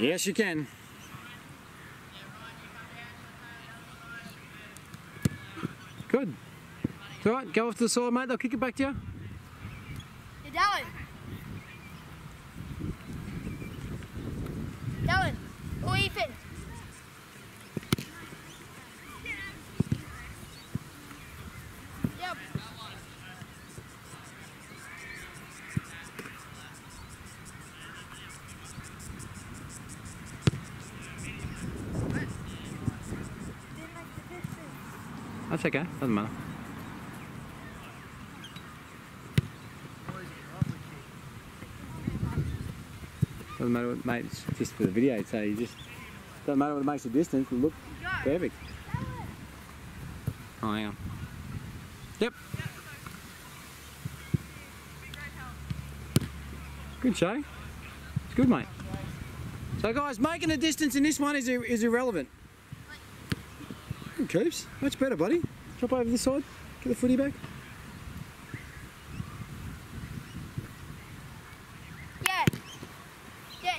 Yes, you can. Good. All right. Go off to the side, mate. They'll kick it back to you. Hey, Darren. Darren. Or Ethan. Yep. That's okay. Doesn't matter. Doesn't matter what, mate. Just for the video, so you just doesn't matter what makes the distance. Look perfect. Oh, hang on. Yep. Good show. It's good, mate. So, guys, making a distance in this one is, is irrelevant. Coops. Much better, buddy. Drop over this side. Get the footy back. Yeah. Yeah.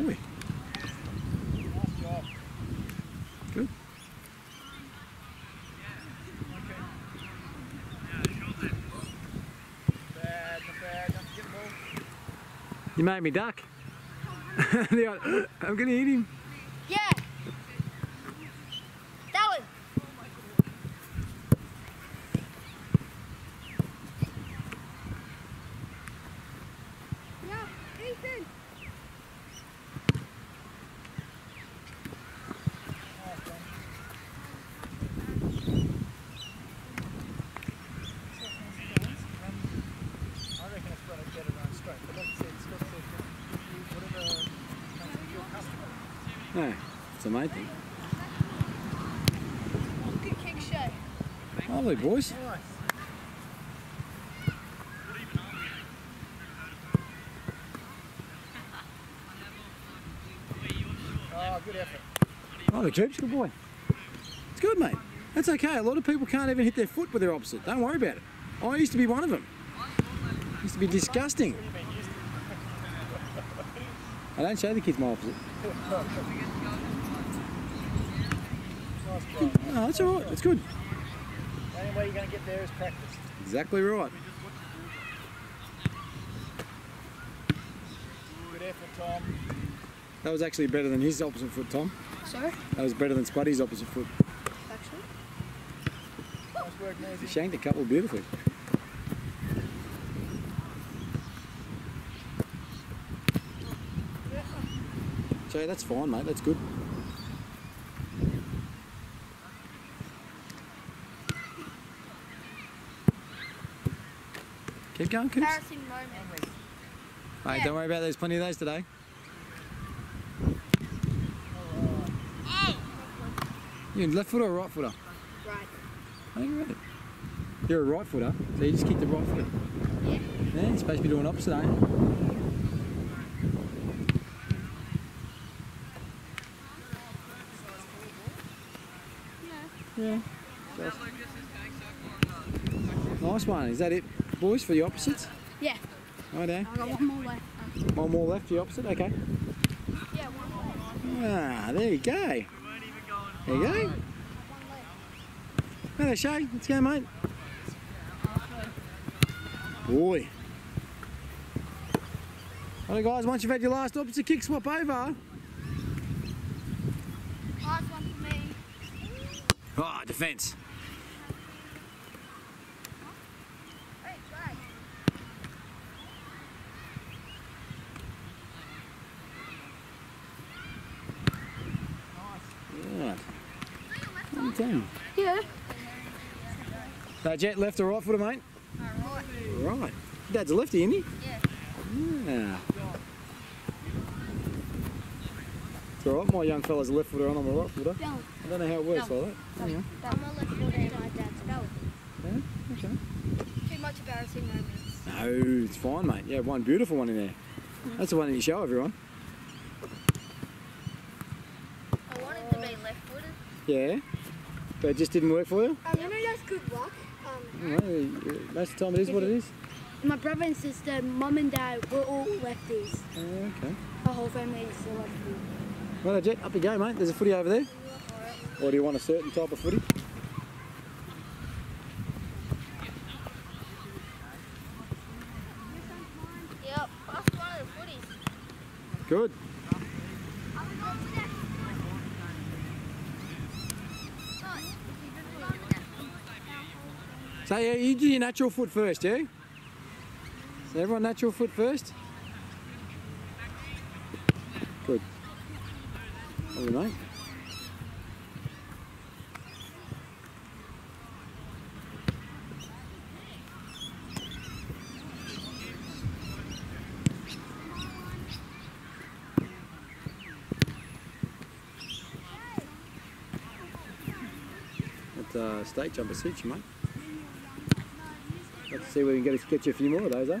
Boy. Good. You made me duck. I'm gonna eat him. Yeah. Darren. Yeah, Ethan. I reckon it's got a better run straight, but like I said, it's got to whatever makes your customer. It's the thing. Good kick show. Lovely, boys. Oh, good effort. Lovely, Troops. Good boy. It's good, mate. That's okay. A lot of people can't even hit their foot with their opposite. Don't worry about it. I used to be one of them. Used to be disgusting. You've been used I don't show the kids my opposite. Nice play. No, that's all right. It's good. The only way you're going to get there is practice. Exactly right. Good effort, Tom. That was actually better than his opposite foot, Tom. Sorry? That was better than Spuddy's opposite foot. Actually. Nice work, He shanked a couple beautifully. So that's fine, mate. That's good. Keep going, Coops. Embarrassing moment. Mate, don't worry about it. There's plenty of those today. You left footer or right footer? Right. I think right. You're a right footer, so you just kick the right footer. Yeah. Yeah, you're supposed to be doing opposite, aren't you? Yeah. Nice one. Is that it, boys, for the opposites? Yeah. Right there. I got one more left. One more left for the opposite. Okay. Yeah, one more. Ah, there you go. There you go. Hello, Shay. Let's go, mate. Boy. Hello, guys. Once you've had your last opposite kick swap over. Last one for me. Ah, defence. Hey, right. Right. You. Yeah. Uh, Jet, left or right footer, mate? Alright. Right. Dad's a lefty, isn't he? Yeah. Yeah. It's alright, my young fella's a left footer and I'm a right footer. Go. I don't know how it works like that. I'm a left footer and my dad's go. Yeah, okay. Too much embarrassing moments. No, it's fine, mate. Yeah, one beautiful one in there. That's the one that you show everyone. I wanted to be left footed. Yeah. But it just didn't work for you? Um, you know that's good luck. Um, Well, uh, most of the time it is what it is. my brother and sister, mum and dad, we're all lefties. Yeah, okay. Our whole family is a lefty. Well, Jet, up you go, mate. There's a footy over there. Or do you want a certain type of footy? Yep. That's one of the footies. Good. So yeah, you do your natural foot first, yeah? So everyone natural foot first? Good. All right, mate. That uh, state jumper suits you, mate. Let's see if we can get, get you a few more of those, eh?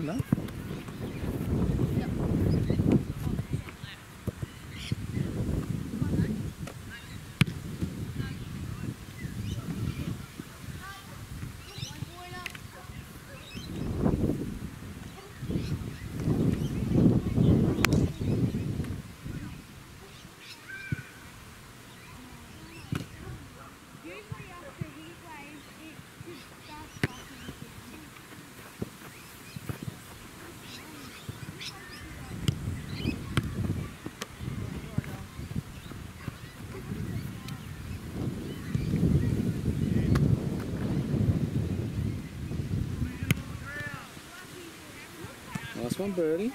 No? Last one, birdie.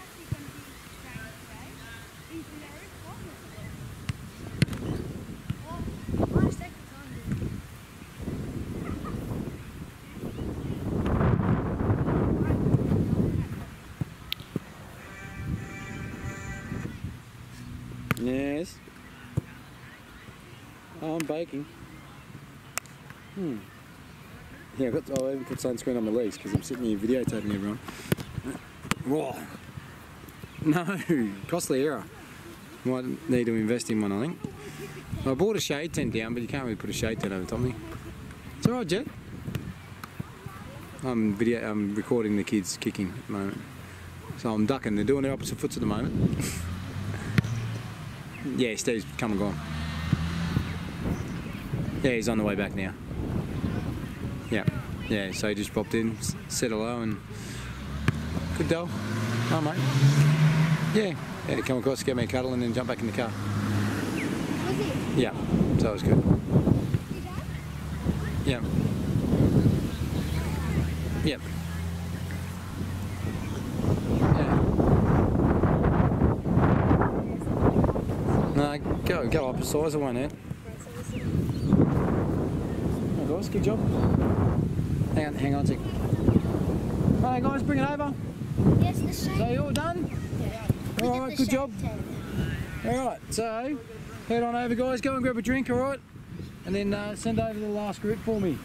Yes. Oh, I'm baking. Hmm. Yeah, I've got, I'll even put sunscreen on my legs because I'm sitting here videotaping everyone. Whoa. No, costly error. Might need to invest in one, I think. I bought a shade tent down, but you can't really put a shade tent over top me. It's alright, Jet. I'm video. I'm recording the kids kicking at the moment, so I'm ducking. They're doing their opposite foots at the moment. yeah, Steve's come and gone. Yeah, he's on the way back now. Yeah, yeah. So he just popped in, said hello, and good doll. Oh, mate. Yeah, yeah. Come across, get me a cuddle, and then jump back in the car. Was it? Yeah, so it was good. Yeah. Yep. Yeah. No, go, go up a size, I won't hurt. Oh, guys, good job. Hang on, hang on a sec. Hey guys, bring it over. Yes, the So you all done? We All right, good job. tent. All right, so head on over, guys. Go and grab a drink. All right. and then uh, send over the last group for me.